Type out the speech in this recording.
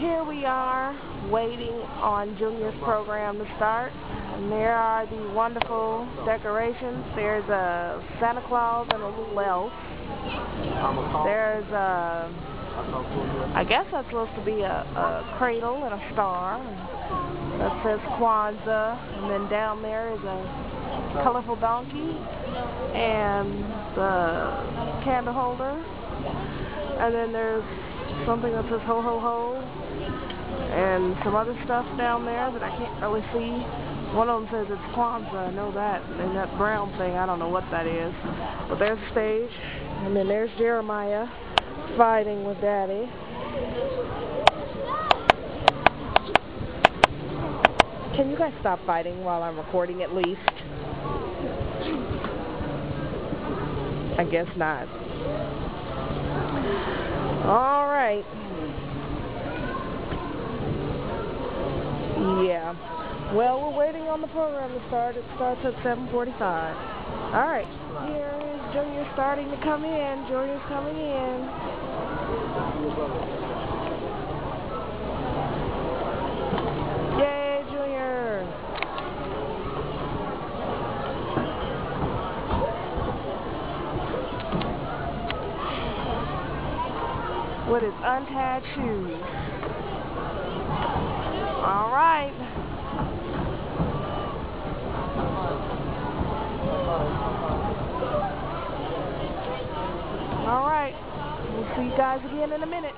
here we are waiting on Junior's program to start. And there are the wonderful decorations. There's a Santa Claus and a little elf. There's a, I guess that's supposed to be a, a cradle and a star. That says Kwanzaa. And then down there is a colorful donkey and the candle holder. And then there's something that says ho ho ho and some other stuff down there that I can't really see. One of them says it's Kwanzaa, I know that. And that brown thing, I don't know what that is. But there's the stage. And then there's Jeremiah fighting with Daddy. Can you guys stop fighting while I'm recording at least? I guess not. All right. Yeah. Well, we're waiting on the program to start. It starts at 7:45. All right. Here is Junior starting to come in. Junior's coming in. Yay, Junior. With his untied shoes. All right. All right. We'll see you guys again in a minute.